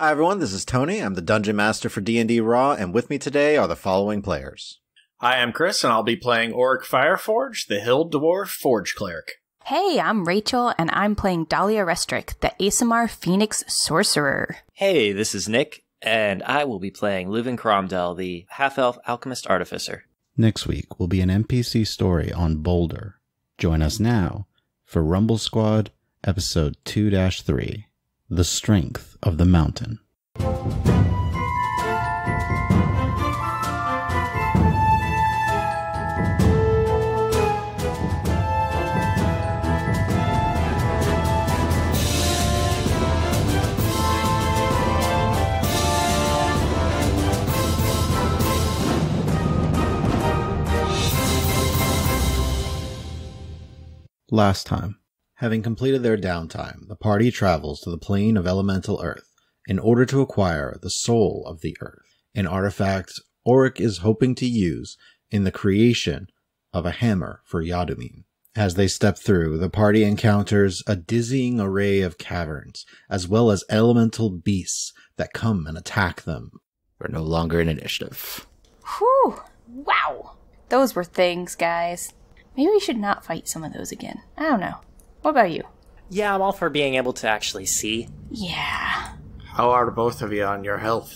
Hi everyone, this is Tony. I'm the Dungeon Master for D&D Raw, and with me today are the following players. Hi, I'm Chris, and I'll be playing Oric Fireforge, the Hill Dwarf Forge Cleric. Hey, I'm Rachel, and I'm playing Dahlia Restrick, the Aasimar Phoenix Sorcerer. Hey, this is Nick, and I will be playing Leuven Cromdell, the half elf alchemist artificer. Next week will be an NPC story on Boulder. Join us now for Rumble Squad episode 2 3 The Strength of the Mountain. Last time. Having completed their downtime, the party travels to the plane of elemental earth in order to acquire the soul of the earth, an artifact Oric is hoping to use in the creation of a hammer for Yadumin. As they step through, the party encounters a dizzying array of caverns, as well as elemental beasts that come and attack them. We're no longer in initiative. Whew! Wow! Those were things, guys. Maybe we should not fight some of those again. I don't know. What about you? Yeah, I'm all for being able to actually see. Yeah. How are both of you on your health?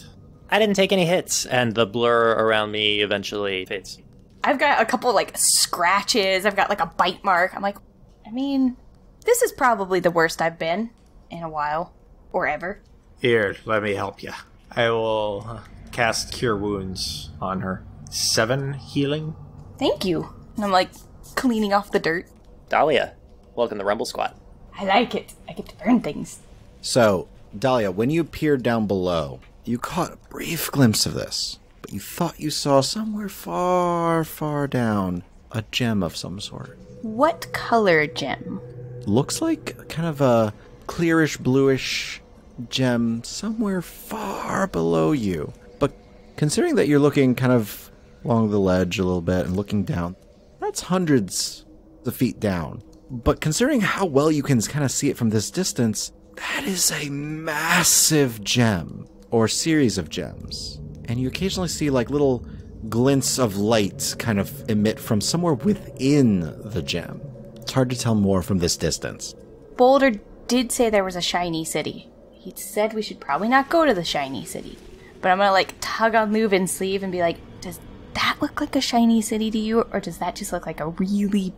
I didn't take any hits, and the blur around me eventually fades. I've got a couple like scratches. I've got like a bite mark. I'm like, I mean, this is probably the worst I've been in a while or ever. Here, let me help you. I will uh, cast Cure Wounds on her. Seven healing? Thank you. And I'm like cleaning off the dirt. Dahlia, welcome to Rumble Squad. I like it. I get to burn things. So, Dahlia, when you peered down below, you caught a brief glimpse of this, but you thought you saw somewhere far, far down a gem of some sort. What color gem? Looks like kind of a clearish bluish gem somewhere far below you. But considering that you're looking kind of along the ledge a little bit and looking down, that's hundreds of feet down. But considering how well you can kind of see it from this distance, that is a massive gem or series of gems. And you occasionally see like little glints of light kind of emit from somewhere within the gem. It's hard to tell more from this distance. Boulder did say there was a shiny city. He said we should probably not go to the shiny city. But I'm gonna like tug on Leuven's sleeve and be like, does that look like a shiny city to you? Or does that just look like a really,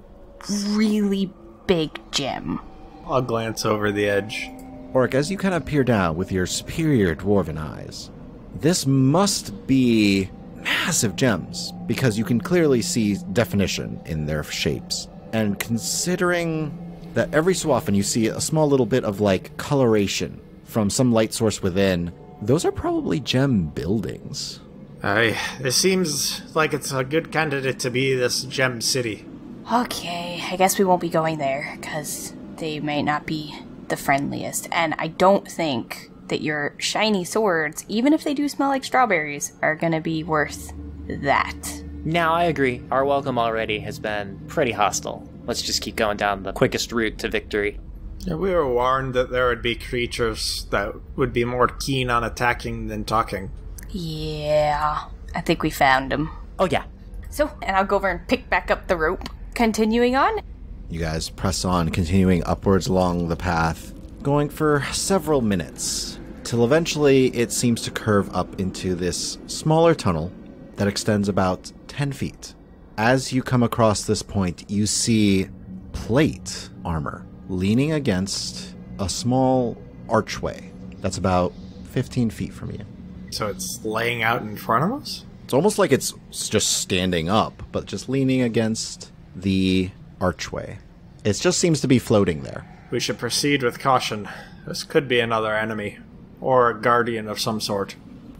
really big gem? I'll glance over the edge. Oric, as you kind of peer down with your superior dwarven eyes, this must be massive gems because you can clearly see definition in their shapes. And considering that every so often you see a small little bit of like coloration from some light source within, those are probably gem buildings. Aye, it seems like it's a good candidate to be this gem city. Okay, I guess we won't be going there because they may not be the friendliest. And I don't think that your shiny swords, even if they do smell like strawberries, are gonna be worth that. Now, I agree. Our welcome already has been pretty hostile. Let's just keep going down the quickest route to victory. Yeah, we were warned that there would be creatures that would be more keen on attacking than talking. Yeah, I think we found them. Oh, yeah. So, and I'll go over and pick back up the rope. Continuing on. You guys press on, continuing upwards along the path, going for several minutes, till eventually it seems to curve up into this smaller tunnel that extends about 10 feet. As you come across this point, you see plate armor leaning against a small archway that's about 15 feet from you. So it's laying out in front of us? It's almost like it's just standing up, but just leaning against the archway. It just seems to be floating there. We should proceed with caution. This could be another enemy, or a guardian of some sort.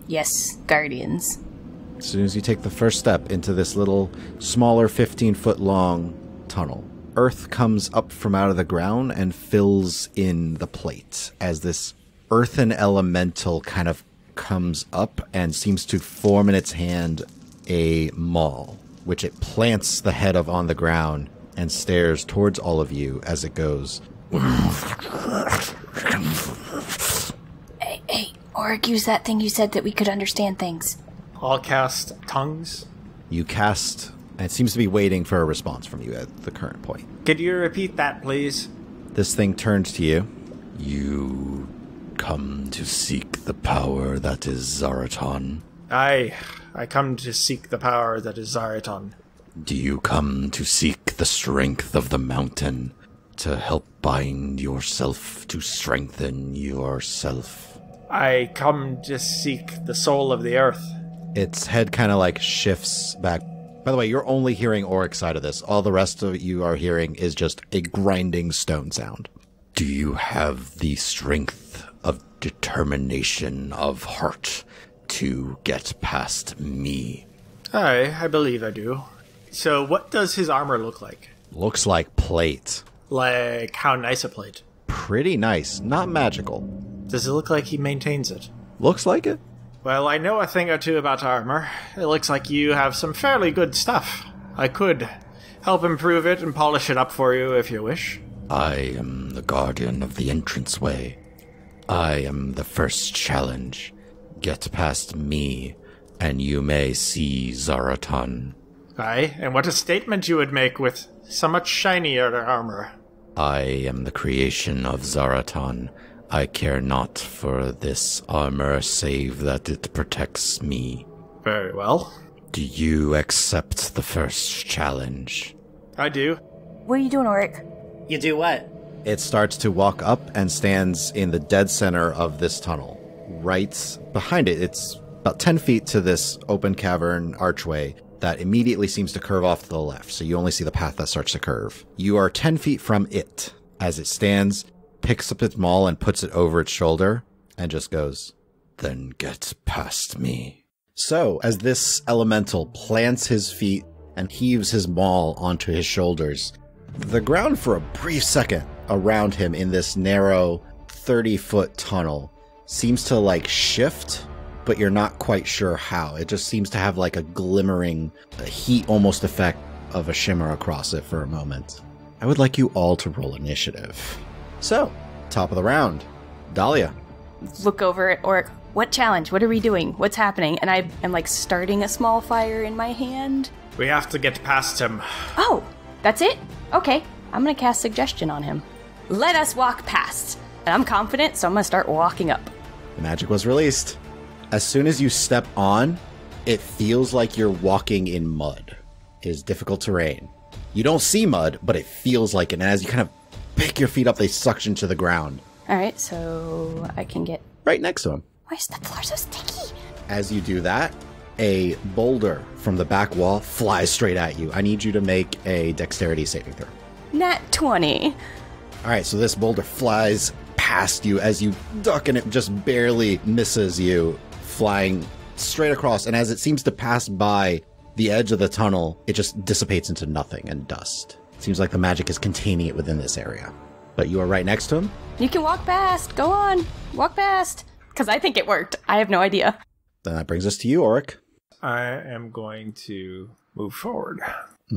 Yes, guardians. As soon as you take the first step into this little smaller 15 foot long tunnel, earth comes up from out of the ground and fills in the plate as this earthen elemental kind of comes up and seems to form in its hand a maul, which it plants the head of on the ground and stares towards all of you as it goes. Hey, hey, Oric, use that thing you said that we could understand things. I'll cast tongues. You cast, and it seems to be waiting for a response from you at the current point. Could you repeat that, please? This thing turns to you. You come to seek the power that is Zaratan. I, I come to seek the power that is Zaratan. Do you come to seek the strength of the mountain to help bind yourself to strengthen yourself? I come to seek the soul of the earth. Its head kind of like shifts back. By the way, you're only hearing Oric's side of this. All the rest of you are hearing is just a grinding stone sound. Do you have the strength of determination of heart to get past me? I, I believe I do. So, what does his armor look like? Looks like plate. Like how nice a plate? Pretty nice, not magical. Does it look like he maintains it? Looks like it. Well, I know a thing or two about armor. It looks like you have some fairly good stuff. I could help improve it and polish it up for you if you wish. I am the guardian of the entranceway. I am the first challenge. Get past me, and you may see Zaratan. Aye, and what a statement you would make with so much shinier armor. I am the creation of Zaratan. I care not for this armor save that it protects me. Very well. Do you accept the first challenge? I do. What are you doing, Oric? You do what? It starts to walk up and stands in the dead center of this tunnel. Right behind it, it's about 10 feet to this open cavern archway that immediately seems to curve off to the left, so you only see the path that starts to curve. You are 10 feet from it as it stands, picks up its maul and puts it over its shoulder, and just goes, Then get past me. So, as this elemental plants his feet and heaves his maul onto his shoulders, the ground for a brief second around him in this narrow 30 foot tunnel seems to like shift, but you're not quite sure how. It just seems to have like a glimmering, a heat almost effect of a shimmer across it for a moment. I would like you all to roll initiative. So, top of the round, Dahlia. Look over at Oric. What challenge? What are we doing? What's happening? And I am like starting a small fire in my hand. We have to get past him. Oh, that's it? Okay, I'm gonna cast suggestion on him. Let us walk past. And I'm confident, so I'm gonna start walking up. The magic was released. As soon as you step on, it feels like you're walking in mud. It is difficult terrain. You don't see mud, but it feels like it. And as you kind of pick your feet up, they suction to the ground Alright, so I can get. right next to him. Why is the floor so sticky? As you do that, a boulder from the back wall flies straight at you. I need you to make a dexterity saving throw. Nat 20. All right, so this boulder flies past you as you duck, and it just barely misses you, flying straight across. And as it seems to pass by the edge of the tunnel, it just dissipates into nothing and dust. Seems like the magic is containing it within this area. But you are right next to him. You can walk past. Go on. Walk past. Because I think it worked. I have no idea. Then that brings us to you, Oric. I am going to move forward.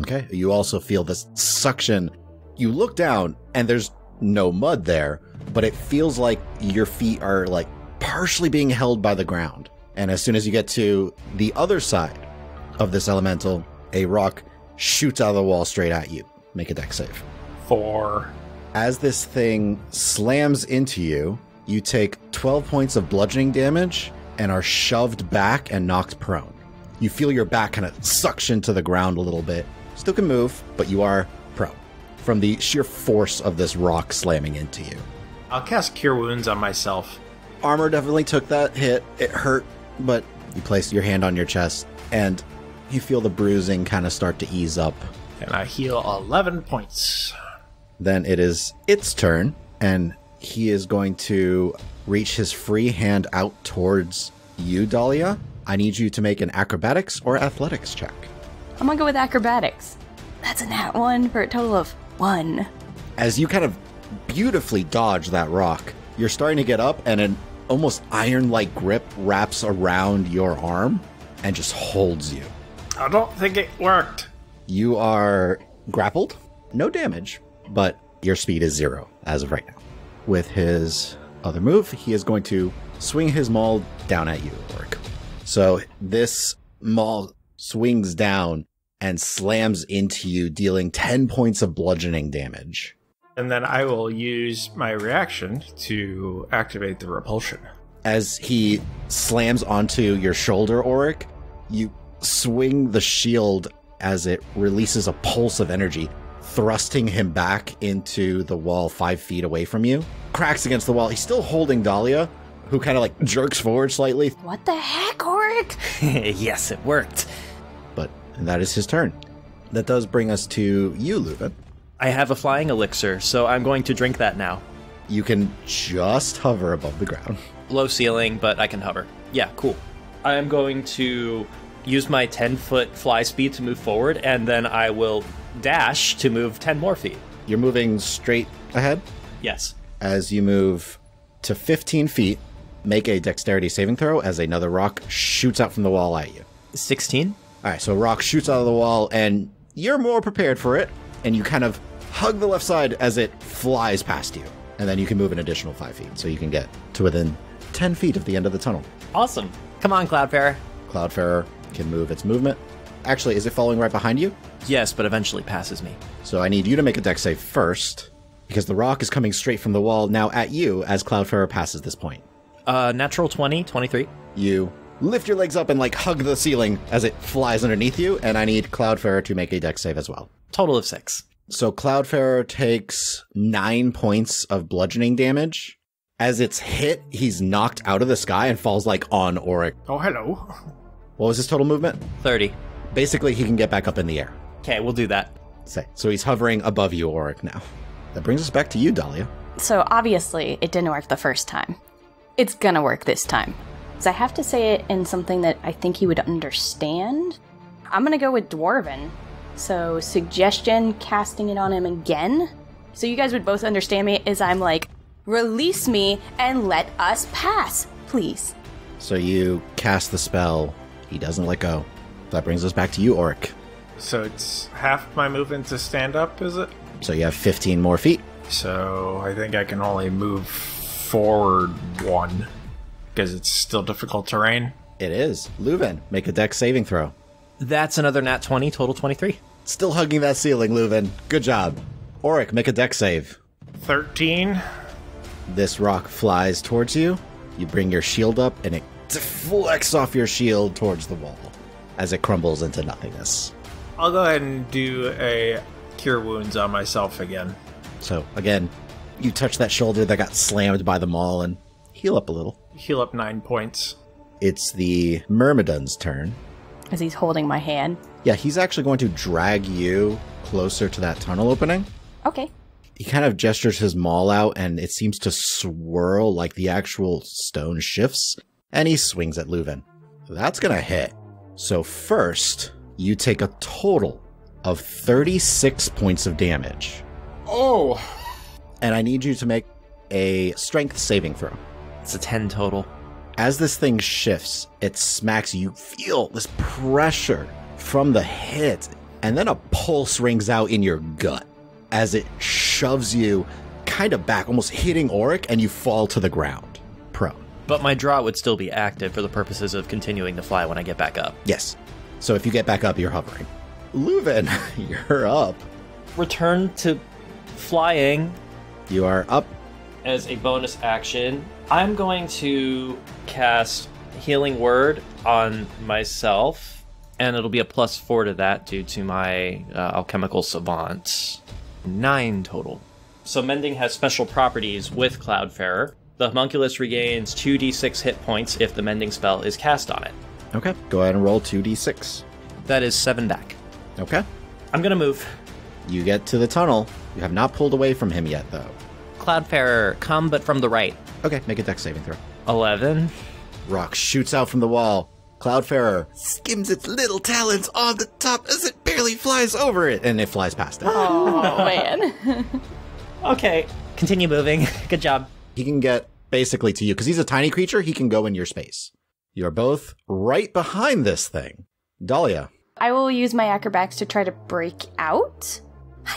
Okay. You also feel this suction. You look down, and there's no mud there, but it feels like your feet are like partially being held by the ground. And as soon as you get to the other side of this elemental, a rock shoots out of the wall straight at you. Make a deck save. Four. As this thing slams into you, you take 12 points of bludgeoning damage and are shoved back and knocked prone. You feel your back kind of suction to the ground a little bit. Still can move, but you are from the sheer force of this rock slamming into you. I'll cast Cure Wounds on myself. Armor definitely took that hit. It hurt, but you place your hand on your chest and you feel the bruising kind of start to ease up. And I heal 11 points. Then it is its turn, and he is going to reach his free hand out towards you, Dahlia. I need you to make an acrobatics or athletics check. I'm gonna go with acrobatics. That's a nat one for a total of one. As you kind of beautifully dodge that rock, you're starting to get up, and an almost iron like grip wraps around your arm and just holds you. I don't think it worked. You are grappled, no damage, but your speed is zero as of right now. With his other move, he is going to swing his maul down at you, Orc. So this maul swings down and slams into you, dealing 10 points of bludgeoning damage. And then I will use my reaction to activate the repulsion. As he slams onto your shoulder, Oric, you swing the shield as it releases a pulse of energy, thrusting him back into the wall five feet away from you. Cracks against the wall. He's still holding Dahlia, who kind of like jerks forward slightly, What the heck, Oric? yes, it worked. But that is his turn. That does bring us to you, Leuven. I have a flying elixir, so I'm going to drink that now. You can just hover above the ground. Low ceiling, but I can hover. Yeah, cool. I am going to use my 10 foot fly speed to move forward, and then I will dash to move 10 more feet. You're moving straight ahead. Yes. As you move to 15 feet, make a dexterity saving throw as another rock shoots out from the wall at you. 16? All right, so rock shoots out of the wall, and you're more prepared for it, and you kind of hug the left side as it flies past you. And then you can move an additional five feet, so you can get to within 10 feet of the end of the tunnel. Awesome. Come on, Cloudfarer. Cloudfarer can move its movement. Actually, is it following right behind you? Yes, but eventually passes me. So I need you to make a dex save first, because the rock is coming straight from the wall now at you as Cloudfarer passes this point. Uh, natural 20, 23. You lift your legs up and like hug the ceiling as it flies underneath you, and I need Cloudfarer to make a dex save as well. Total of 6. So Cloudfarer takes nine points of bludgeoning damage. As it's hit, he's knocked out of the sky and falls like on Oric. Oh, hello. What was his total movement? 30. Basically, he can get back up in the air. Okay, we'll do that. Say. So he's hovering above you, Oric, now. That brings us back to you, Dahlia. So obviously, it didn't work the first time. It's gonna work this time. So I have to say it in something that I think he would understand. I'm gonna go with Dwarven. So suggestion, casting it on him again. So you guys would both understand me as I'm like, release me and let us pass, please. So you cast the spell. He doesn't let go. That brings us back to you, Oric. So it's half my movement to stand up, is it? So you have 15 more feet. So I think I can only move forward one because it's still difficult terrain. It is. Leuven, make a dex saving throw. That's another nat 20, total 23. Still hugging that ceiling, Leuven. Good job. Oric, make a dex save. 13. This rock flies towards you. You bring your shield up, and it deflects off your shield towards the wall as it crumbles into nothingness. I'll go ahead and do a cure wounds on myself again. So, again, you touch that shoulder that got slammed by the maul and heal up a little. Heal up nine points. It's the Myrmidon's turn. As he's holding my hand. Yeah, he's actually going to drag you closer to that tunnel opening. Okay. He kind of gestures his maul out and it seems to swirl like the actual stone shifts, and he swings at Leuven. That's gonna hit. So, first, you take a total of 36 points of damage. Oh! And I need you to make a strength saving throw. It's a 10 total. As this thing shifts, it smacks you. Feel this pressure from the hit, and then a pulse rings out in your gut as it shoves you kind of back, almost hitting Oric, and you fall to the ground, prone. But my draw would still be active for the purposes of continuing to fly when I get back up. Yes. So if you get back up, you're hovering. Leuven, you're up. Return to flying You are up. As a bonus action. I'm going to cast Healing Word on myself, and it'll be a plus four to that due to my uh, Alchemical Savant. Nine total. So Mending has special properties with Cloudfarer. The homunculus regains 2d6 hit points if the Mending spell is cast on it. Okay. Go ahead and roll 2d6. That is seven back. Okay. I'm gonna move. You get to the tunnel. You have not pulled away from him yet, though. Cloudfarer, come but from the right. Okay, make a dex saving throw. 11. Rock shoots out from the wall. Cloudfarer skims its little talons on the top as it barely flies over it, and it flies past it. Oh, man. Okay, continue moving. Good job. He can get basically to you because he's a tiny creature. He can go in your space. You are both right behind this thing. Dahlia, I will use my acrobatics to try to break out. A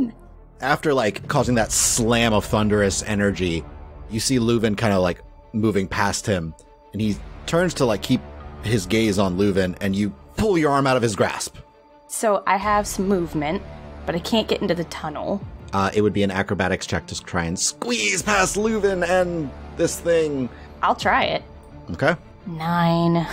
19! After like causing that slam of thunderous energy, you see Leuven kind of like moving past him, and he turns to like keep his gaze on Leuven, and you pull your arm out of his grasp. So I have some movement, but I can't get into the tunnel. Uh, it would be an acrobatics check to try and squeeze past Leuven and this thing. I'll try it. Okay. Nine.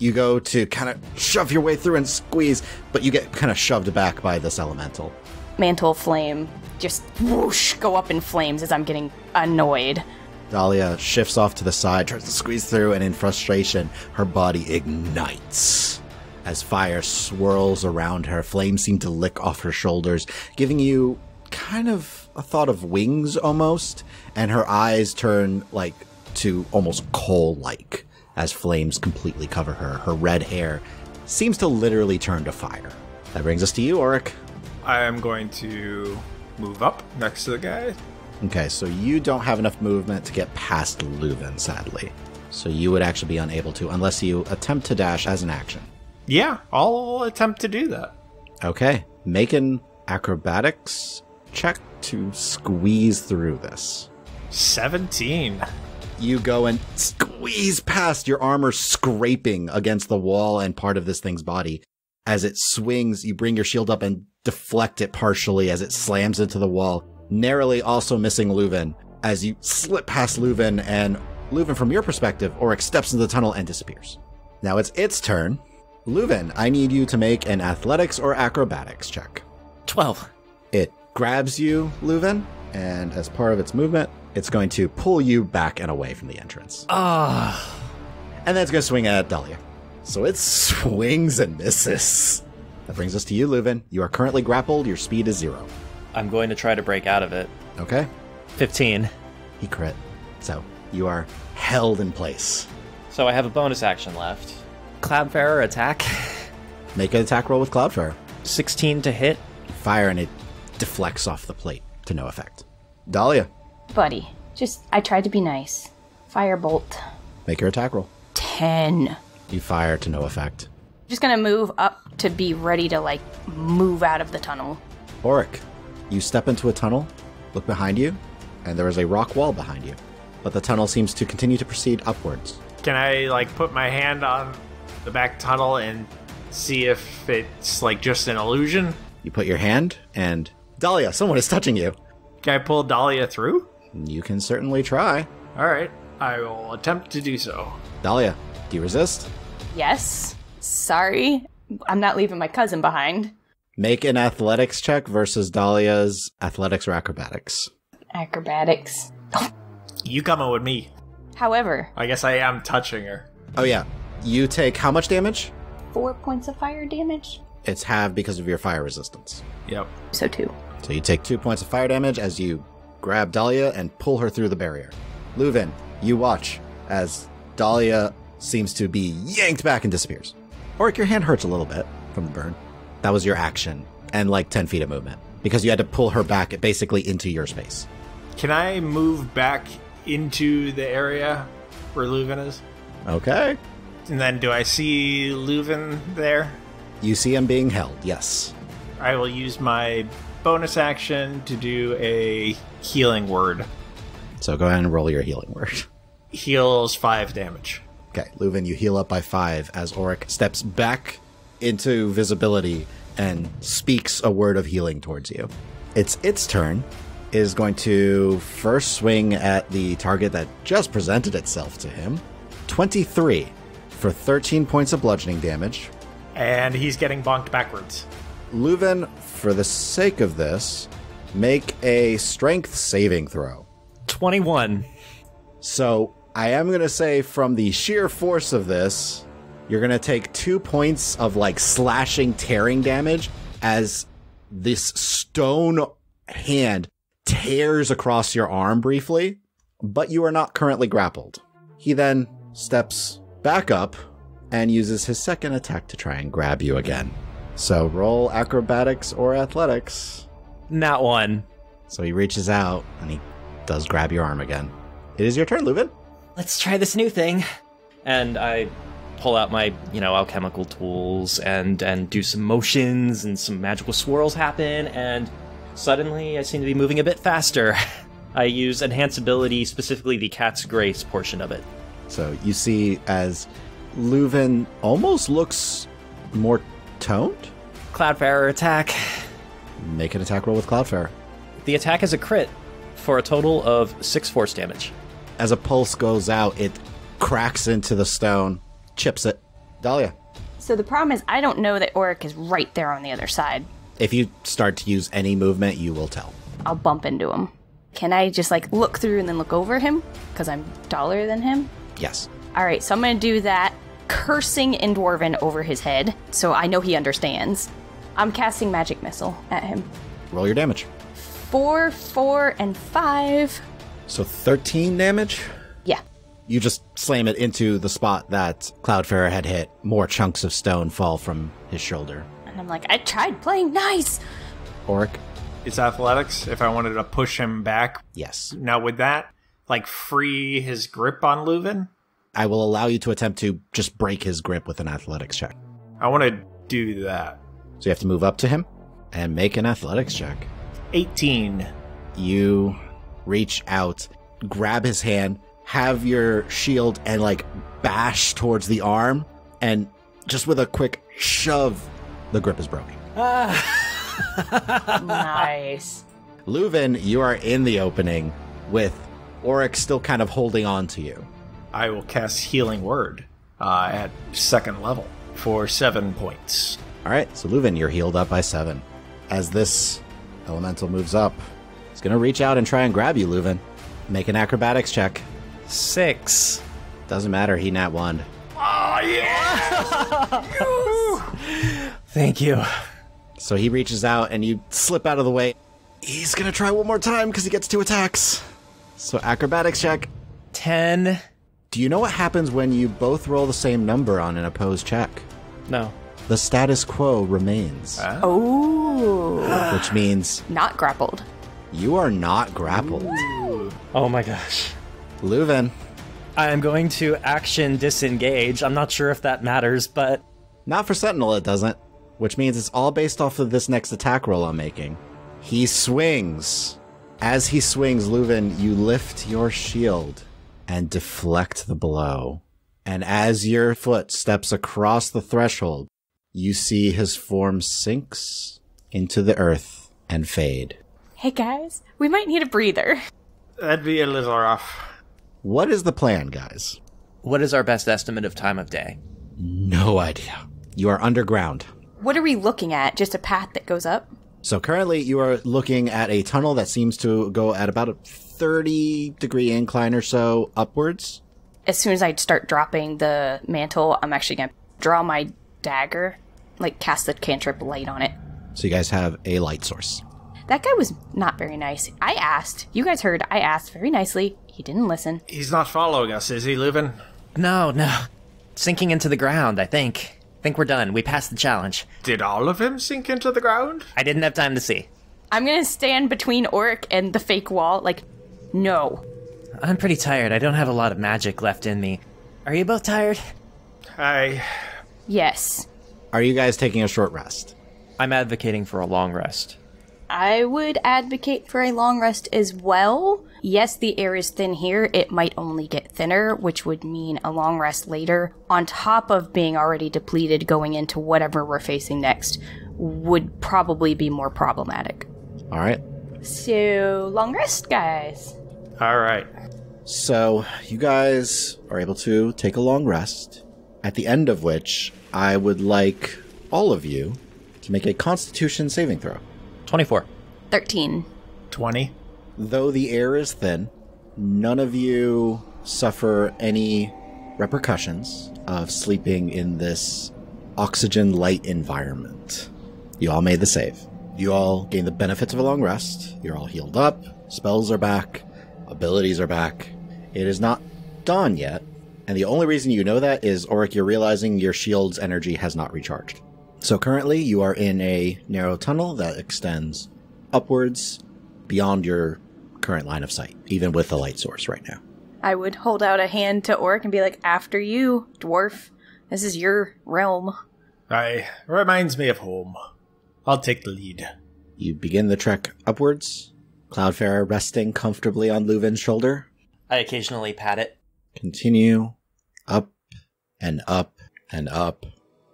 You go to kind of shove your way through and squeeze, but you get kind of shoved back by this elemental. Mantle flame. Just whoosh, go up in flames as I'm getting annoyed. Dahlia shifts off to the side, tries to squeeze through, and in frustration, her body ignites. As fire swirls around her, flames seem to lick off her shoulders, giving you kind of a thought of wings almost, and her eyes turn like to almost coal like as flames completely cover her. Her red hair seems to literally turn to fire. That brings us to you, Oric. I am going to move up next to the guy. Okay, so you don't have enough movement to get past Leuven, sadly. So you would actually be unable to unless you attempt to dash as an action. Yeah, I'll attempt to do that. Okay, make an acrobatics check to squeeze through this. 17. You go and squeeze past your armor scraping against the wall and part of this thing's body. As it swings, you bring your shield up and deflect it partially as it slams into the wall, narrowly also missing Leuven. As you slip past Leuven and Leuven, from your perspective, Oryx steps into the tunnel and disappears. Now it's its turn. Leuven, I need you to make an athletics or acrobatics check. 12. It grabs you, Leuven, and as part of its movement, it's going to pull you back and away from the entrance. Ah. And then it's going to swing at Dahlia. So it swings and misses. That brings us to you, Leuven. You are currently grappled. Your speed is zero. I'm going to try to break out of it. Okay? 15. He crit. So you are held in place. So I have a bonus action left. Cloudfarer attack. Make an attack roll with Cloudfarer. 16 to hit. Fire and it deflects off the plate to no effect. Dahlia, Buddy, just, I tried to be nice. Firebolt. make your attack roll. 10. You fire to no effect. Just gonna move up to be ready to, like, move out of the tunnel. Oric, you step into a tunnel, look behind you, and there is a rock wall behind you. But the tunnel seems to continue to proceed upwards. Can I like put my hand on the back tunnel and see if it's like just an illusion? You put your hand, and Dahlia, someone is touching you. Can I pull Dahlia through? You can certainly try. All right, I will attempt to do so. Dahlia, do you resist? Yes. Sorry. I'm not leaving my cousin behind. Make an athletics check versus Dahlia's athletics or acrobatics. Acrobatics. You coming with me? However, I guess I am touching her. Oh, yeah. You take how much damage? four points of fire damage? It's halved because of your fire resistance. Yep. So two. So you take two points of fire damage as you grab Dahlia and pull her through the barrier. Leuven, you watch as Dahlia seems to be yanked back and disappears. Oric, your hand hurts a little bit from the burn. That was your action and like 10 feet of movement because you had to pull her back basically into your space. Can I move back into the area where Leuven is? Okay. And then do I see Leuven there? You see him being held, yes. I will use my bonus action to do a healing word. So go ahead and roll your healing word. Heals five damage. Okay, Leuven, you heal up by five as Oric steps back into visibility and speaks a word of healing towards you. It's its turn. It is going to first swing at the target that just presented itself to him. 23 for 13 points of bludgeoning damage. And he's getting bonked backwards. Leuven, for the sake of this, make a strength saving throw. 21. So I am going to say, from the sheer force of this, you're going to take two points of like slashing, tearing damage as this stone hand tears across your arm briefly, but you are not currently grappled. He then steps back up and uses his second attack to try and grab you again. So roll acrobatics or athletics. Not one. So he reaches out and he does grab your arm again. It is your turn, Leuven. Let's try this new thing. And I pull out my, you know, alchemical tools and and do some motions and some magical swirls happen and suddenly I seem to be moving a bit faster. I use enhance ability, specifically the Cat's Grace portion of it. So you see as Leuven almost looks more toned. Cloudfarer attack. Make an attack roll with Cloudfarer. The attack is a crit for a total of six force damage. As a pulse goes out, it cracks into the stone, chips it. Dahlia, So the problem is, I don't know that Oric is right there on the other side. if you start to use any movement, you will tell. I'll bump into him. Can I just like look through and then look over him? Because I'm taller than him? Yes. All right, so I'm going to do that, cursing in Dwarven over his head, so I know he understands. I'm casting Magic Missile at him. Roll your damage. Four, four, and five. So 13 damage. Yeah. You just slam it into the spot that Cloudfarer had hit. More chunks of stone fall from his shoulder. And I'm like, I tried playing nice. Oric? It's athletics. If I wanted to push him back, Yes. now would that like free his grip on Leuven? I will allow you to attempt to just break his grip with an athletics check. I want to do that. So you have to move up to him and make an athletics check. 18. You reach out, grab his hand, have your shield, and like bash towards the arm, and just with a quick shove, the grip is broken. nice. Leuven, you are in the opening with Oryx still kind of holding on to you. I will cast Healing Word uh, at second level for seven points. All right, so Leuven, you're healed up by seven. As this elemental moves up, it's going to reach out and try and grab you, Leuven. Make an acrobatics check. Six. Doesn't matter, he nat one. Oh, yeah! yes! Thank you. So he reaches out and you slip out of the way. He's going to try one more time because he gets two attacks. So acrobatics check. Ten. Do you know what happens when you both roll the same number on an opposed check? No. The status quo remains, Oh. which means Not grappled. You are not grappled. Oh my gosh. Leuven, I am going to action disengage. I'm not sure if that matters, but not for Sentinel, it doesn't. Which means it's all based off of this next attack roll I'm making. He swings. As he swings, Leuven, you lift your shield and deflect the blow. And as your foot steps across the threshold, you see his form sinks into the earth and fade. Hey guys, we might need a breather. That'd be a little rough. What is the plan, guys? what is our best estimate of time of day? No idea. You are underground. What are we looking at? Just a path that goes up? So currently you are looking at a tunnel that seems to go at about a 30 degree incline or so upwards. As soon as I start dropping the mantle, I'm actually gonna draw my dagger, like cast the cantrip light on it. So you guys have a light source. That guy was not very nice. I asked. You guys heard. I asked very nicely. He didn't listen. He's not following us, is he, Leuven? No, no. Sinking into the ground, I think. think we're done. We passed the challenge. Did all of him sink into the ground? I didn't have time to see. I'm gonna stand between Oric and the fake wall, like, no. I'm pretty tired. I don't have a lot of magic left in me. Are you both tired? I. Yes. Are you guys taking a short rest? I'm advocating for a long rest. I would advocate for a long rest as well. Yes, the air is thin here. It might only get thinner, which would mean a long rest later, on top of being already depleted going into whatever we're facing next, would probably be more problematic. All right. So, long rest, guys. All right. So you guys are able to take a long rest, at the end of which I would like all of you to make a constitution saving throw. 24. 13. 20. Though the air is thin, none of you suffer any repercussions of sleeping in this oxygen light environment. You all made the save. You all gain the benefits of a long rest. You're all healed up. Spells are back. Abilities are back. It is not dawn yet. And the only reason you know that is, Oric, you're realizing your shield's energy has not recharged. So currently, you are in a narrow tunnel that extends upwards beyond your current line of sight, even with the light source right now. I would hold out a hand to Oric and be like, after you, dwarf. This is your realm. I reminds me of home. I'll take the lead. You begin the trek upwards. Cloudfarer resting comfortably on Leuven's shoulder. I occasionally pat it. Continue up and up and up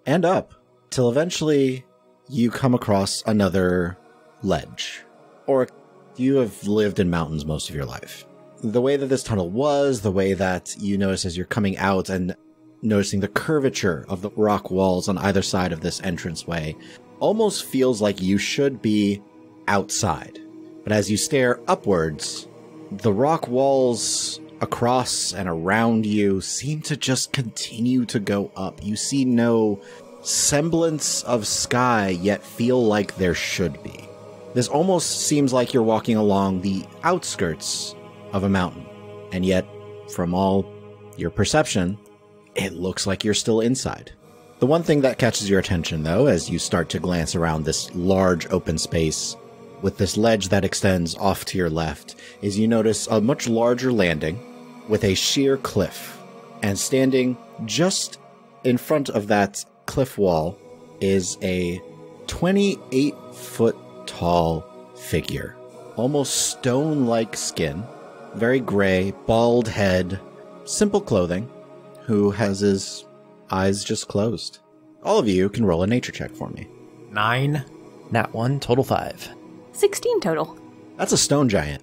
and up till eventually you come across another ledge. Or you have lived in mountains most of your life. The way that this tunnel was, the way that you notice as you're coming out and noticing the curvature of the rock walls on either side of this entranceway, almost feels like you should be outside. But as you stare upwards, the rock walls across and around you seem to just continue to go up. You see no semblance of sky, yet feel like there should be. This almost seems like you're walking along the outskirts of a mountain, and yet, from all your perception, it looks like you're still inside. The one thing that catches your attention, though, as you start to glance around this large open space with this ledge that extends off to your left, is you notice a much larger landing with a sheer cliff. And standing just in front of that cliff wall is a 28 foot tall figure. Almost stone like skin, very gray, bald head, simple clothing, who has his eyes just closed. All of you can roll a nature check for me. Nine. Nat 1, total 5. 16 total. That's a stone giant.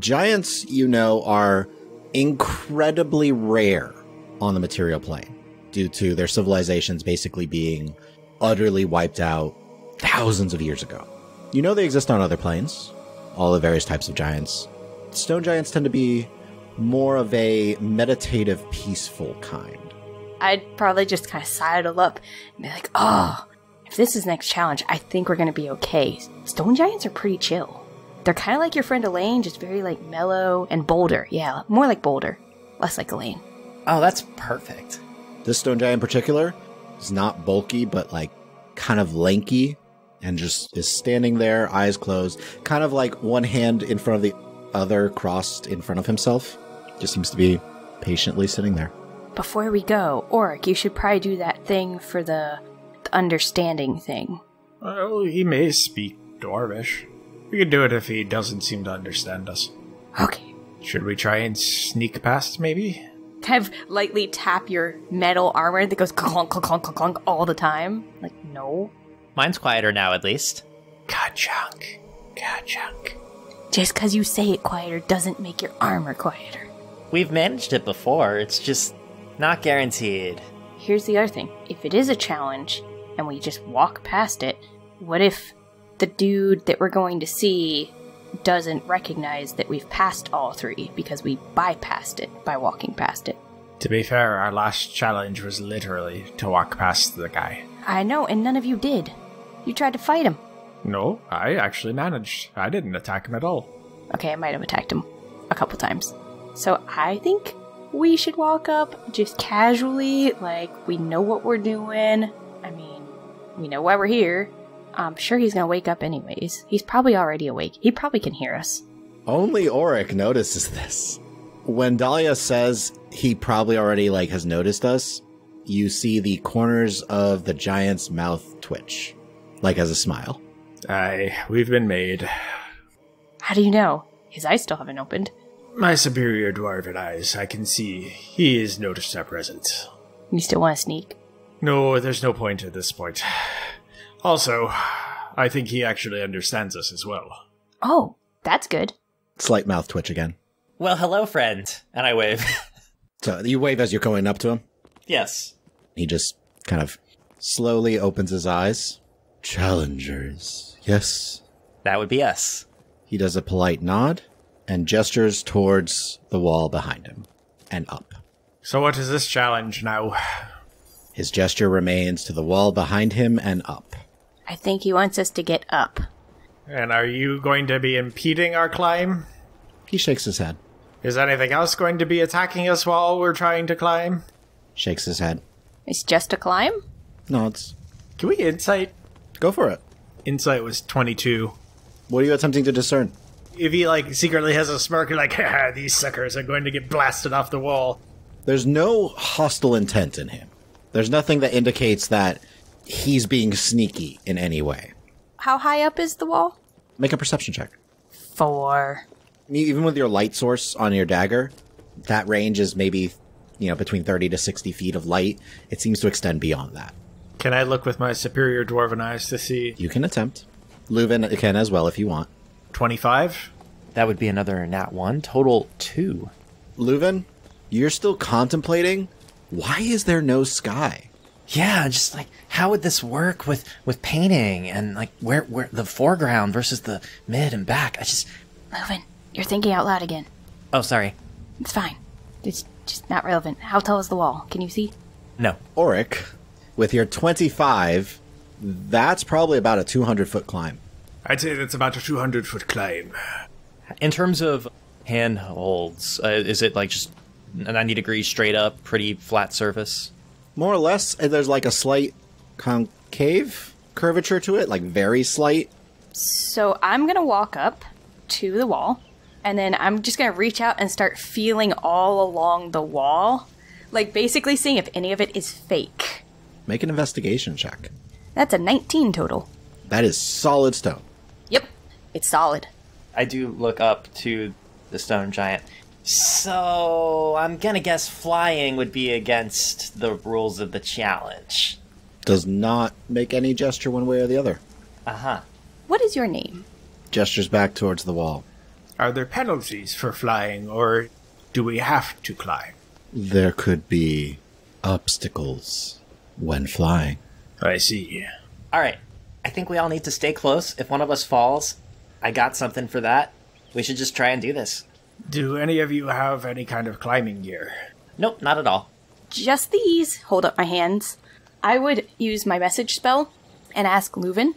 Giants, you know, are incredibly rare on the material plane due to their civilizations basically being utterly wiped out thousands of years ago. You know they exist on other planes, all the various types of giants. Stone giants tend to be more of a meditative, peaceful kind. I'd probably just kind of sidle up and be like, oh, if this is next challenge, I think we're going to be okay. Stone giants are pretty chill. They're kind of like your friend Elaine, just very like mellow and bolder. Yeah, more like bolder, less like Elaine. Oh, that's perfect. This stone giant in particular is not bulky, but like kind of lanky and just is standing there, eyes closed, kind of like one hand in front of the other crossed in front of himself. Just seems to be patiently sitting there. Before we go, Oric, you should probably do that thing for the, the understanding thing. Well, he may speak Dwarvish. We could do it if he doesn't seem to understand us. Okay. Should we try and sneak past, maybe? Kind of lightly tap your metal armor that goes clunk, clunk, clunk, clunk, clunk all the time. Like, no. Mine's quieter now, at least. Ka-chunk. Ka-chunk. Just because you say it quieter doesn't make your armor quieter. We've managed it before. It's just not guaranteed. Here's the other thing if it is a challenge and we just walk past it, what if the dude that we're going to see doesn't recognize that we've passed all three because we bypassed it by walking past it? To be fair, our last challenge was literally to walk past the guy. I know, and none of you did. You tried to fight him. No, I actually managed. I didn't attack him at all. Okay, I might have attacked him a couple times. So I think we should walk up just casually, like we know what we're doing. I mean, we know why we're here. I'm sure he's gonna wake up anyways. He's probably already awake. He probably can hear us. Only Oric notices this. When Dahlia says he probably already like has noticed us, you see the corners of the giant's mouth twitch, like as a smile. Aye, we've been made. How do you know? His eyes still haven't opened. My superior dwarven eyes, I can see he has noticed our presence. You still want to sneak? No, there's no point at this point. Also, I think he actually understands us as well. Oh, that's good. Slight mouth twitch again. Well, hello, friend. And I wave. So you wave as you're going up to him. yes. He just kind of slowly opens his eyes. Challengers, yes. That would be us. He does a polite nod and gestures towards the wall behind him and up. So, what is this challenge now? His gesture remains to the wall behind him and up. I think he wants us to get up. And are you going to be impeding our climb? He shakes his head, Is anything else going to be attacking us while we're trying to climb? shakes his head, It's just a climb? nods. Can we get insight? Go for it. Insight was 22. What are you attempting to discern? If he, like, secretly has a smirk, you're like, Haha, these suckers are going to get blasted off the wall. There's no hostile intent in him. There's nothing that indicates that he's being sneaky in any way. How high up is the wall? Make a perception check. Four. Even with your light source on your dagger, that range is maybe, you know, between 30 to 60 feet of light. It seems to extend beyond that. Can I look with my superior dwarven eyes to see You can attempt. Leuven can as well if you want. 25? That would be another nat one. Total two. Leuven, you're still contemplating? Why is there no sky? Yeah, just like how would this work with with painting and like where where the foreground versus the mid and back? I just Leuven, you're thinking out loud again. oh sorry, It's fine. It's just not relevant. How tall is the wall? Can you see? no. Auric, with your 25, that's probably about a 200 foot climb. I'd say that's about a 200 foot climb. In terms of handholds, uh, is it like just 90 degrees straight up, pretty flat surface? More or less, uh, there's like a slight concave curvature to it, like very slight. So I'm gonna walk up to the wall, and then I'm just gonna reach out and start feeling all along the wall, like basically seeing if any of it is fake. Make an investigation check. That's a 19 total. That is solid stone. Yep, it's solid. I do look up to the stone giant. So I'm gonna guess flying would be against the rules of the challenge. Does not make any gesture one way or the other. Uh huh. What is your name? Gestures back towards the wall. Are there penalties for flying, or do we have to climb? There could be obstacles when flying. I see. All right. I think we all need to stay close. If one of us falls, I got something for that. We should just try and do this. Do any of you have any kind of climbing gear? Nope, not at all. Just these. Hold up my hands. I would use my message spell and ask Leuven,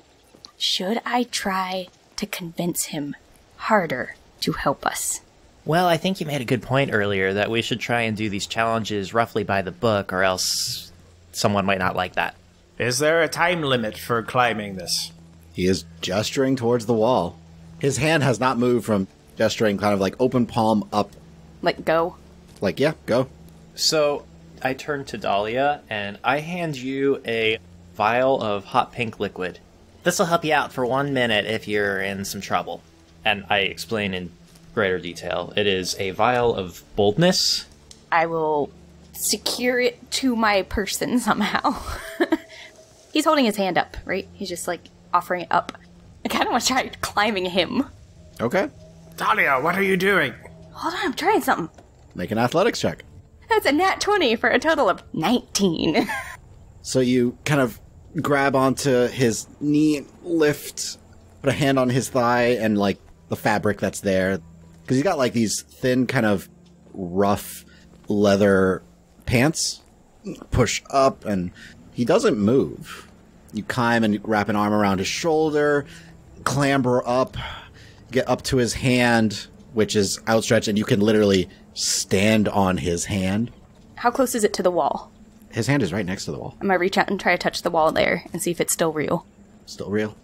should I try to convince him harder to help us? Well, I think you made a good point earlier that we should try and do these challenges roughly by the book, or else someone might not like that. Is there a time limit for climbing this? He is gesturing towards the wall. His hand has not moved from gesturing kind of like open palm up. Like, go. Like, yeah, go. So I turn to Dahlia and I hand you a vial of hot pink liquid. This will help you out for one minute if you're in some trouble. And I explain in greater detail. It is a vial of boldness. I will secure it to my person somehow. He's holding his hand up, right? He's just like offering it up. I kind of want to try climbing him. Okay. Talia, what are you doing? Hold on, I'm trying something. Make an athletics check. That's a nat 20 for a total of 19. So you kind of grab onto his knee, lift, put a hand on his thigh, and like the fabric that's there. Because he's got like these thin, kind of rough leather pants. Push up, and he doesn't move. You climb and wrap an arm around his shoulder, clamber up, get up to his hand, which is outstretched, and you can literally stand on his hand. How close is it to the wall? His hand is right next to the wall. I'm gonna reach out and try to touch the wall there and see if it's still real. Still real.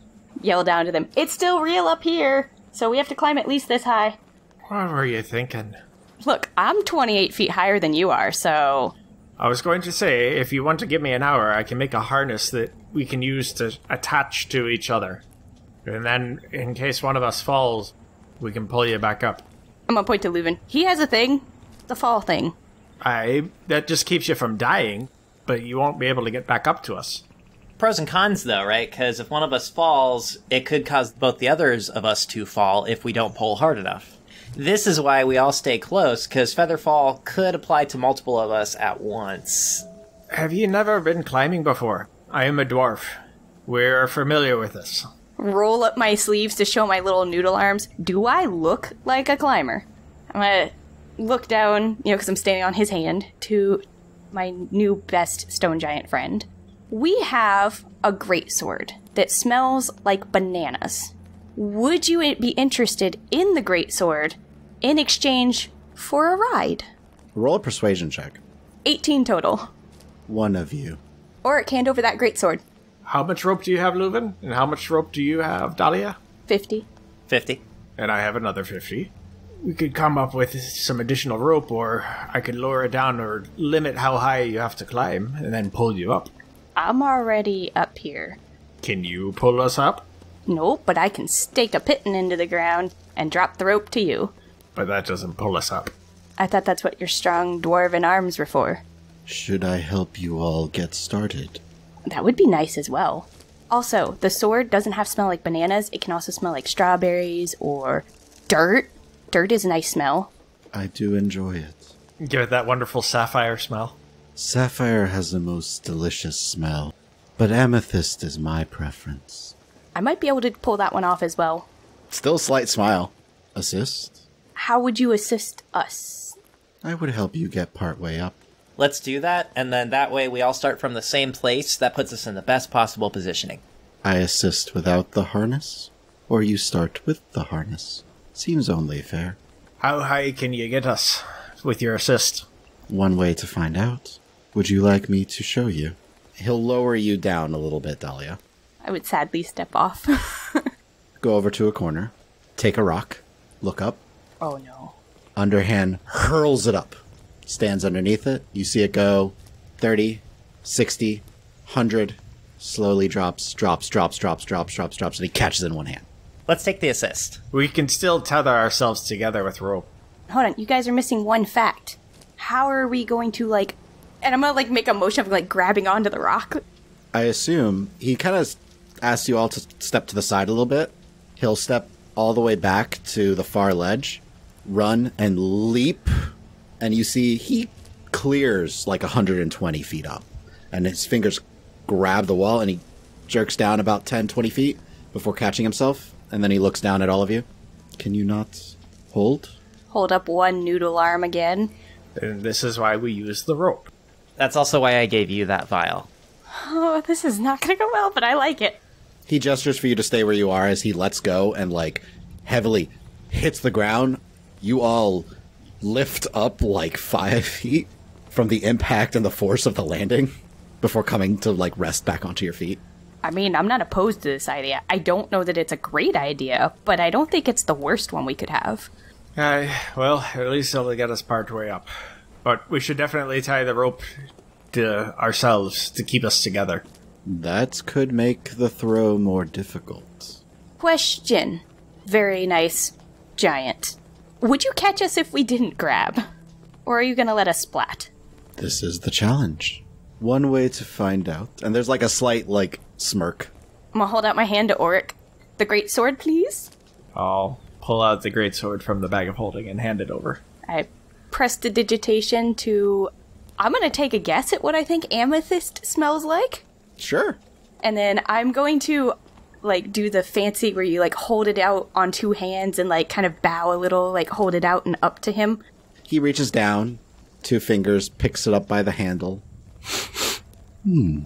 Yell down to them, It's still real up here! So we have to climb at least this high. What were you thinking? Look, I'm 28 feet higher than you are, so. I was going to say, if you want to give me an hour, I can make a harness that we can use to attach to each other. And then, in case one of us falls, we can pull you back up. I'm gonna point to Leuven. He has a thing. The fall thing. I that just keeps you from dying, but you won't be able to get back up to us. Pros and cons, though, right? Because if one of us falls, it could cause both the others of us to fall if we don't pull hard enough. This is why we all stay close, because Featherfall could apply to multiple of us at once. Have you never been climbing before? I am a dwarf. We're familiar with this. Roll up my sleeves to show my little noodle arms. Do I look like a climber? I'm gonna look down, you know, because I'm standing on his hand, to my new best stone giant friend. We have a great sword that smells like bananas. Would you be interested in the great sword in exchange for a ride? Roll a persuasion check. 18 total. One of you. Or it hand over that great sword. How much rope do you have, Leuven? And how much rope do you have, Dahlia? 50. 50. And I have another 50. We could come up with some additional rope, or I could lower it down or limit how high you have to climb and then pull you up. I'm already up here. Can you pull us up? No, but I can stake a piton into the ground. and drop the rope to you. But that doesn't pull us up. I thought that's what your strong dwarven arms were for. Should I help you all get started? That would be nice as well. Also, the sword doesn't have to smell like bananas. It can also smell like strawberries or dirt. Dirt is a nice smell. I do enjoy it. Give it that wonderful sapphire smell. Sapphire has the most delicious smell, but amethyst is my preference. I might be able to pull that one off as well. Still slight smile. Assist? How would you assist us? I would help you get partway up. Let's do that, and then that way we all start from the same place. That puts us in the best possible positioning. I assist without the harness, or you start with the harness. Seems only fair. How high can you get us with your assist? One way to find out. Would you like me to show you? He'll lower you down a little bit, Dahlia. I would sadly step off. Go over to a corner, take a rock, look up, oh no. underhand hurls it up. Stands underneath it. You see it go 30, 60, 100, slowly drops, drops, drops, drops, drops, drops, drops, and he catches in one hand. Let's take the assist. We can still tether ourselves together with rope. Hold on, you guys are missing one fact. How are we going to like and I'm gonna like make a motion of like grabbing onto the rock. I assume he kind of asks you all to step to the side a little bit. He'll step all the way back to the far ledge, run and leap, and you see he clears like 120 feet up. And his fingers grab the wall and he jerks down about 10, 20 feet before catching himself. And then he looks down at all of you. Can you not hold? Hold up one noodle arm again. And this is why we use the rope. That's also why I gave you that vial. Oh, this is not gonna go well, but I like it. He gestures for you to stay where you are as he lets go and like heavily hits the ground. You all lift up like five feet from the impact and the force of the landing before coming to like rest back onto your feet. I mean, I'm not opposed to this idea. I don't know that it's a great idea, but I don't think it's the worst one we could have. Uh, well, at least it'll get us part way up. But we should definitely tie the rope to ourselves to keep us together. That could make the throw more difficult. Question. Very nice, giant. Would you catch us if we didn't grab? Or are you gonna let us splat? This is the challenge. One way to find out. And there's like a slight like smirk. I'm gonna hold out my hand to Oric. The great sword, please. I'll pull out the great sword from the bag of holding and hand it over. I prestidigitation to. I'm gonna take a guess at what I think amethyst smells like. Sure. And then I'm going to like do the fancy where you like hold it out on two hands and like kind of bow a little, like hold it out and up to him. He reaches down, two fingers, picks it up by the handle. Hmm.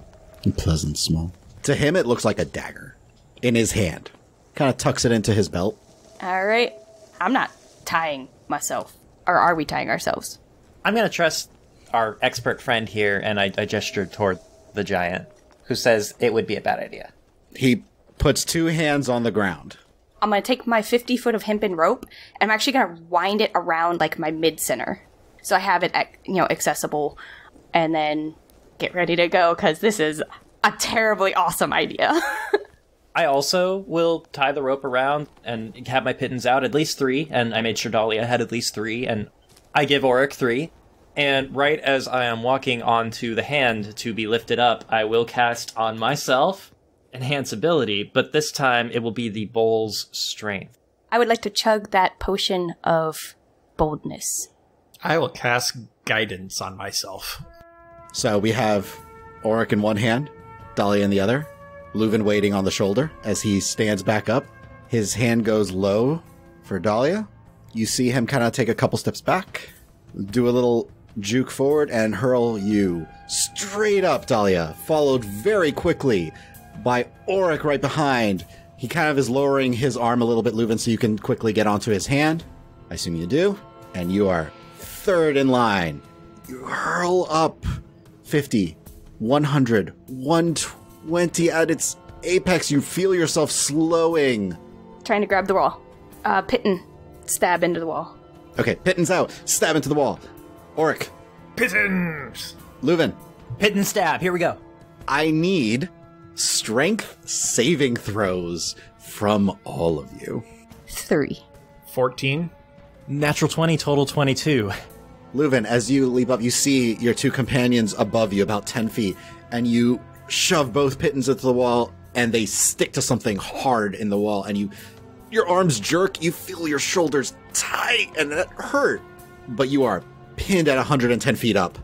A pleasant smell. To him, it looks like a dagger in his hand. Kind of tucks it into his belt. All right. I'm not tying myself. Or are we tying ourselves? I'm gonna trust our expert friend here, and I, I gestured toward the giant, who says it would be a bad idea. He puts two hands on the ground. I'm gonna take my 50 foot of hempen rope and I'm actually gonna wind it around like my mid center. So I have it, you know, accessible and then get ready to go because this is a terribly awesome idea. I also will tie the rope around and have my pitons out, at least three, and I made sure Dahlia had at least three, and I give Oric three. And right as I am walking onto the hand to be lifted up, I will cast on myself enhance ability, but this time it will be the bull's strength. I would like to chug that potion of boldness. I will cast guidance on myself. So we have Oric in one hand, Dahlia in the other, Leuven waiting on the shoulder as he stands back up. His hand goes low for Dahlia. You see him kind of take a couple steps back, do a little juke forward, and hurl you straight up, Dahlia, followed very quickly by Oric right behind. He kind of is lowering his arm a little bit, Leuven, so you can quickly get onto his hand. I assume you do. And you are third in line. You hurl up 50, 100, 120 at its apex. You feel yourself slowing. Trying to grab the wall. Uh, Piton, stab into the wall. Okay, Piton's out. Stab into the wall. Oric, Pitons! Leuven, Pit and stab, here we go. I need strength saving throws from all of you. Three. 14. Natural 20, total 22. Leuven, as you leap up, you see your two companions above you, about 10 feet, and you shove both pitons into the wall, and they stick to something hard in the wall, and you, your arms jerk, you feel your shoulders tight, and that hurt, but you are pinned at 110 feet up.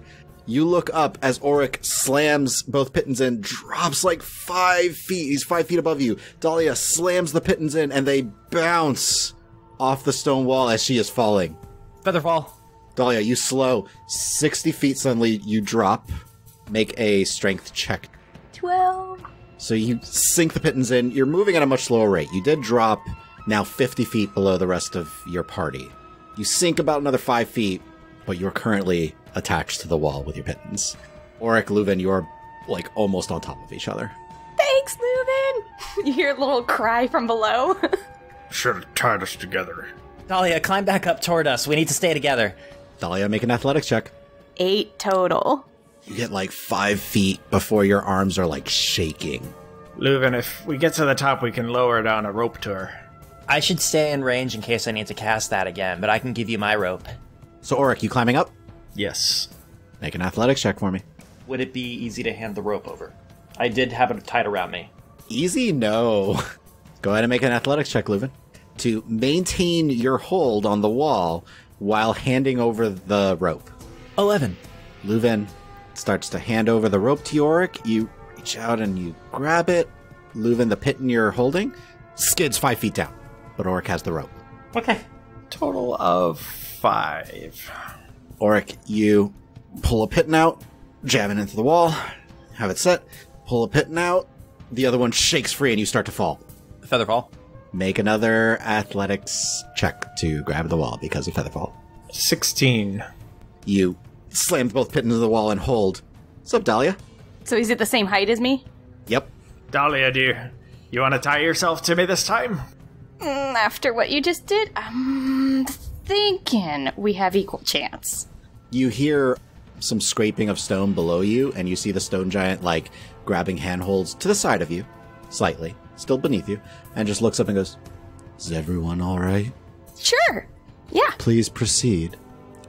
You look up as Auric slams both pitons in, drops like five feet. He's five feet above you. Dahlia slams the pitons in, and they bounce off the stone wall as she is falling. Featherfall. Dahlia, you slow 60 feet suddenly, you drop. Make a strength check. 12. So you sink the pitons in. You're moving at a much slower rate. You did drop now 50 feet below the rest of your party. You sink about another 5 feet, but you're currently attached to the wall with your pitons. Oric, Leuven, you're like almost on top of each other. Thanks, Leuven! You hear a little cry from below. Should have tied us together. Dahlia, climb back up toward us. We need to stay together. Dahlia, make an athletics check. Eight total. You get like 5 feet before your arms are like shaking. Leuven, if we get to the top, we can lower down a rope to her. I should stay in range in case I need to cast that again, but I can give you my rope. So, Oric, you climbing up? Yes. Make an athletics check for me. Would it be easy to hand the rope over? I did have it tied around me. Easy? No. Go ahead and make an athletics check, Leuven. To maintain your hold on the wall while handing over the rope. 11. Leuven starts to hand over the rope to Yorick. You reach out and you grab it. Leuven, the pit in your holding, skids five feet down. But Auric has the rope. Okay. Total of five. Auric, you pull a piton out, jam it into the wall, have it set, pull a piton out, the other one shakes free and you start to fall. Featherfall. Make another athletics check to grab the wall because of Featherfall. 16. You slam both pitons into the wall and hold. What's up, Dahlia? So he's at the same height as me? Yep. Dahlia, dear, you want to tie yourself to me this time? Mm, after what you just did, I'm thinking we have equal chance. You hear some scraping of stone below you, and you see the stone giant, like, grabbing handholds to the side of you, slightly, still beneath you, and just looks up and goes, Is everyone alright? Sure. Yeah. Please proceed.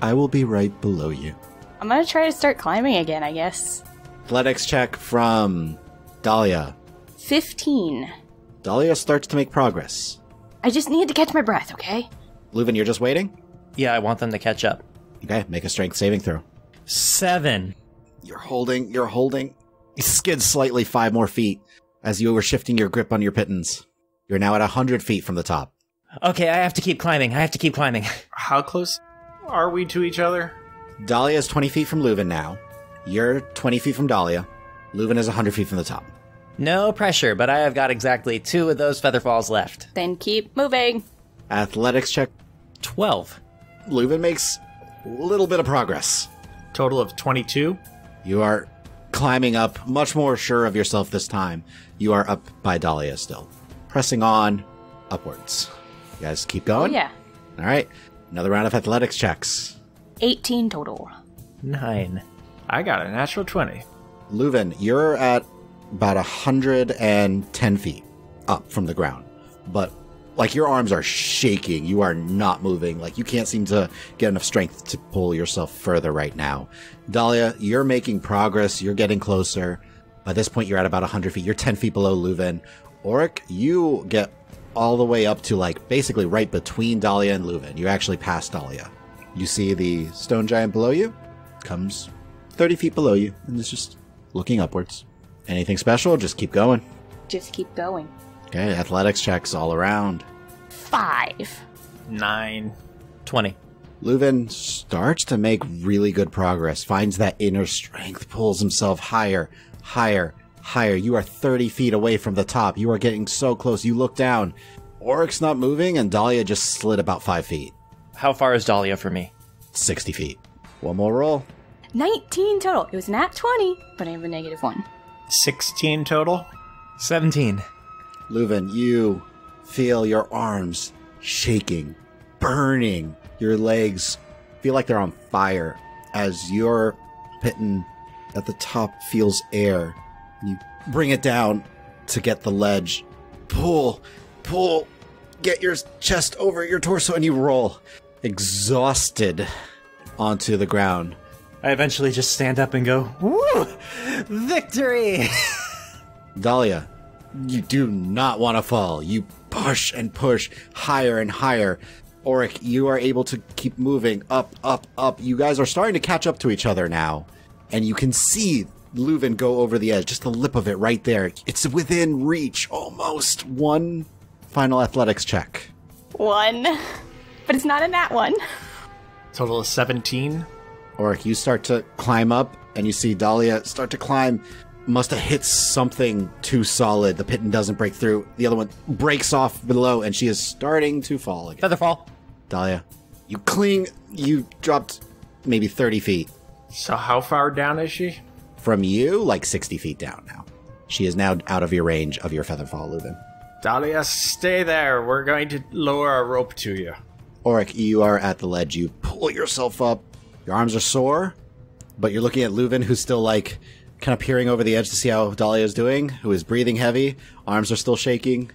I will be right below you. I'm gonna try to start climbing again, I guess. Athletics check from Dahlia. 15. Dahlia starts to make progress. I just need to catch my breath, okay? Leuven, you're just waiting? Yeah, I want them to catch up. Okay, make a strength saving throw. Seven. You're holding, you're holding. You skid slightly five more feet as you were shifting your grip on your pitons. You're now at a hundred feet from the top. Okay, I have to keep climbing. I have to keep climbing. How close are we to each other? Dahlia is 20 feet from Leuven now. You're 20 feet from Dahlia. Leuven is 100 feet from the top. No pressure, but I have got exactly two of those featherfalls left. Then keep moving. Athletics check. 12. Leuven makes a little bit of progress. Total of 22. You are climbing up, much more sure of yourself this time. You are up by Dahlia still. Pressing on upwards. You guys keep Oh, going? yeah. All right. Another round of athletics checks. 18 total. Nine. I got a natural 20. Leuven, you're at about 110 feet up from the ground. But like your arms are shaking. You are not moving. Like you can't seem to get enough strength to pull yourself further right now. Dahlia, you're making progress. You're getting closer. By this point, you're at about 100 feet. You're 10 feet below Leuven. Auric, you get all the way up to like basically right between Dahlia and Leuven. You actually pass Dahlia. You see the stone giant below you comes 30 feet below you and is just looking upwards. Anything special? Just keep going. Just keep going. Okay, athletics checks all around. Five. 9. 20. Leuven starts to make really good progress, finds that inner strength, pulls himself higher, higher, higher. You are 30 feet away from the top. You are getting so close. You look down. Oric's not moving, and Dahlia just slid about 5 feet. How far is Dahlia from me? 60 feet. One more roll. 19 total. It was nat 20, but I have a negative one. 16 total. 17. Leuven, you feel your arms shaking, burning. Your legs feel like they're on fire as your piton at the top feels air. You bring it down to get the ledge. Pull, pull, get your chest over your torso and you roll exhausted onto the ground. I eventually just stand up and go, Woo! Victory! Dahlia, you do not want to fall. You push and push higher and higher. Oric, you are able to keep moving up, up, up. You guys are starting to catch up to each other now. And you can see Leuven go over the edge, just the lip of it right there. It's within reach, almost. One final athletics check. One. But it's not in that one. Total of 17. Oric, you start to climb up, and you see Dahlia start to climb. Must have hit something too solid. The piton doesn't break through. The other one breaks off below, and she is starting to fall again. Featherfall. Dahlia, you cling. You dropped maybe 30 feet. So how far down is she? From you, like 60 feet down now. She is now out of your range of your Featherfall, Leuven. Dahlia, stay there. We're going to lower a rope to you. Oric, you are at the ledge. You pull yourself up. Your arms are sore, but you're looking at Leuven, who's still like kind of peering over the edge to see how Dahlia is doing, who is breathing heavy. Arms are still shaking.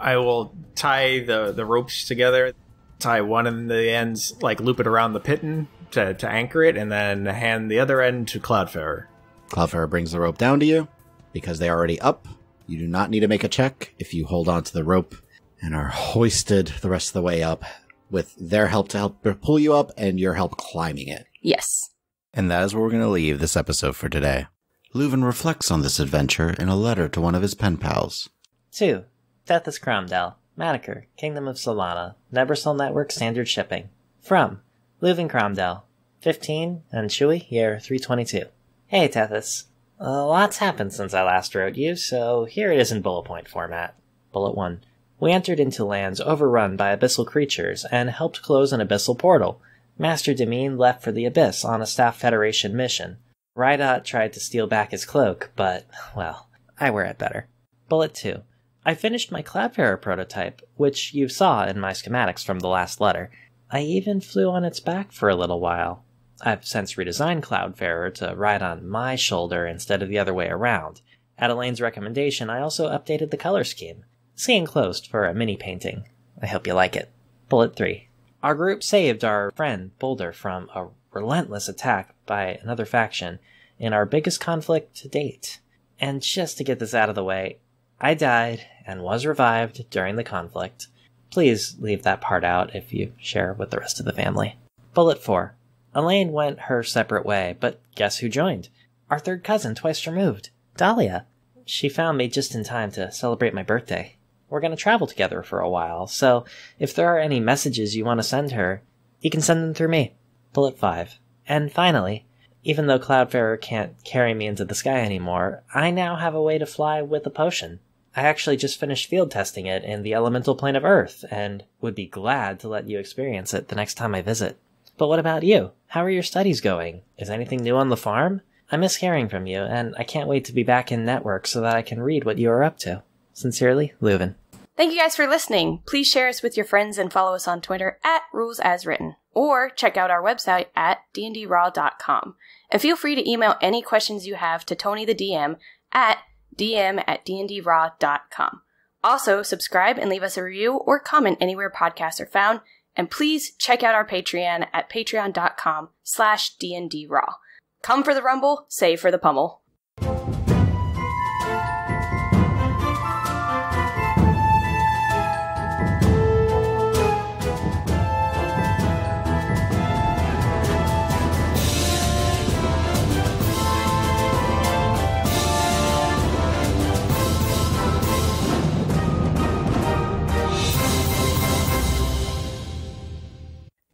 I will tie the, the ropes together, tie one of the ends, like loop it around the piton to, to anchor it, and then hand the other end to Cloudfarer. Cloudfarer brings the rope down to you because they are already up. You do not need to make a check if you hold on to the rope and are hoisted the rest of the way up with their help to help pull you up and your help climbing it. Yes. And that is where we're going to leave this episode for today. Leuven reflects on this adventure in a letter to one of his pen pals. 2. Tethys Cromdell, Manaker, Kingdom of Solana, Nebersol Network Standard Shipping. From Leuven Cromdell, 15 and Shui, year 322. Hey, Tethys. A lot's happened since I last wrote you, so here it is in bullet point format. Bullet 1. We entered into lands overrun by abyssal creatures and helped close an abyssal portal. Master Demine left for the Abyss on a Staff Federation mission. Rydot tried to steal back his cloak, but, well, I wear it better. Bullet 2. I finished my Cloudfarer prototype, which you saw in my schematics from the last letter. I even flew on its back for a little while. I've since redesigned Cloudfarer to ride on my shoulder instead of the other way around. At Elaine's recommendation, I also updated the color scheme. See enclosed for a mini painting. I hope you like it. Bullet 3. Our group saved our friend Boulder from a relentless attack by another faction in our biggest conflict to date. And just to get this out of the way, I died and was revived during the conflict. Please leave that part out if you share with the rest of the family. Bullet 4. Elaine went her separate way, but guess who joined? Our third cousin, twice removed, Dahlia. She found me just in time to celebrate my birthday. We're going to travel together for a while, so if there are any messages you want to send her, you can send them through me. Bullet 5. And finally, even though Cloudfarer can't carry me into the sky anymore, I now have a way to fly with a potion. I actually just finished field testing it in the elemental plane of Earth, and would be glad to let you experience it the next time I visit. But what about you? How are your studies going? Is anything new on the farm? I miss hearing from you, and I can't wait to be back in network so that I can read what you are up to. Sincerely, Leuven. Thank you guys for listening. Please share us with your friends and follow us on Twitter at Rules As Written, or check out our website at dndraw.com. And feel free to email any questions you have to Tony the DM at dm at dndraw.com. Also, subscribe and leave us a review or comment anywhere podcasts are found. And please check out our Patreon at patreon.com slash dndraw. Come for the rumble, save for the pummel.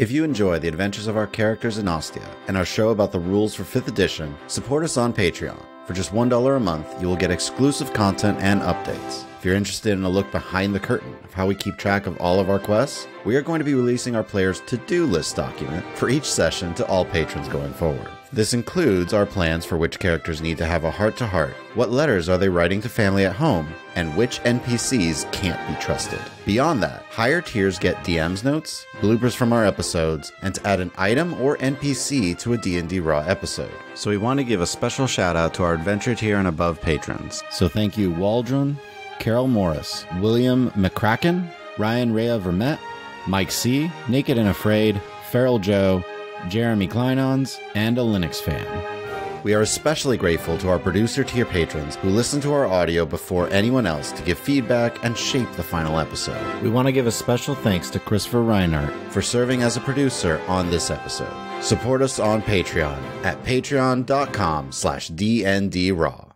If you enjoy the adventures of our characters in Ostia and our show about the rules for 5th edition, support us on Patreon. For just $1 a month, you will get exclusive content and updates. If you're interested in a look behind the curtain of how we keep track of all of our quests, we are going to be releasing our players' to do list document for each session to all patrons going forward. This includes our plans for which characters need to have a heart to heart, what letters are they writing to family at home, and which NPCs can't be trusted. Beyond that, higher tiers get DM's notes, bloopers from our episodes, and to add an item or NPC to a D&D Raw episode. So we want to give a special shout out to our adventure tier and above patrons. So thank you Waldron, Carol Morris, William McCracken, Ryan Rea Vermette, Mike C., Naked and Afraid, Feral Joe, Jeremy Kleinons, and a Linux fan. We are especially grateful to our producer tier patrons who listen to our audio before anyone else to give feedback and shape the final episode. We want to give a special thanks to Christopher Reinert for serving as a producer on this episode. Support us on Patreon at patreon.com slash dndraw.